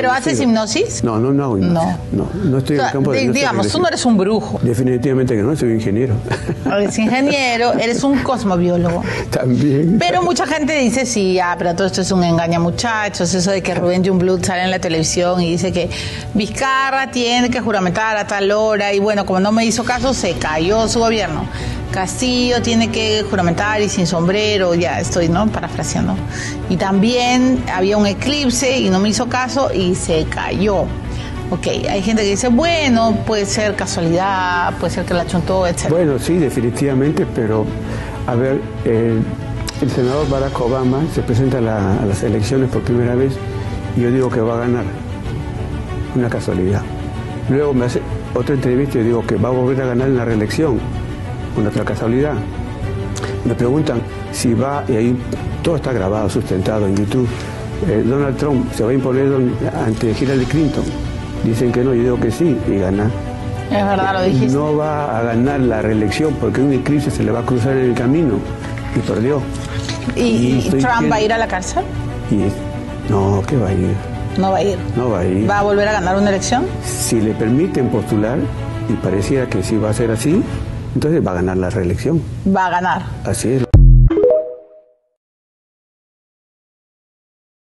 ¿Pero haces hipnosis? No, no, no hipnosis. No, no, estoy en el campo de Digamos, tú no eres un brujo. Definitivamente que no, soy ingeniero. Eres ingeniero, eres un cosmobiólogo. También. Pero mucha gente dice, sí, ah, pero todo esto es un engaño muchachos, eso de que Rubén Jungblut sale en la televisión y dice que Vizcarra tiene que juramentar a tal hora y bueno, como no me hizo caso, se cayó su gobierno. Castillo tiene que juramentar y sin sombrero, ya estoy, ¿no? Parafraseando. Y también había un eclipse y no me hizo caso y se cayó. Ok, hay gente que dice, bueno, puede ser casualidad, puede ser que la chuntó, etc. Bueno, sí, definitivamente, pero a ver, el senador Barack Obama se presenta a, a las elecciones por primera vez y yo digo que va a ganar. Una casualidad. Luego me hace otra entrevista y digo que va a volver a ganar en la reelección una otra casualidad. Me preguntan si va, y ahí todo está grabado, sustentado en YouTube, eh, Donald Trump se va a imponer ante Hillary Clinton. Dicen que no, yo digo que sí, y gana. Es verdad, lo dijiste. No va a ganar la reelección porque un eclipse se le va a cruzar en el camino y perdió. ¿Y, Trump va a ir a la cárcel? no, ¿qué va a ir? No va a ir. No va a ir. ¿Va a volver a ganar una elección? Si le permiten postular, y pareciera que sí va a ser así, entonces va a ganar la reelección. Va a ganar. Así es.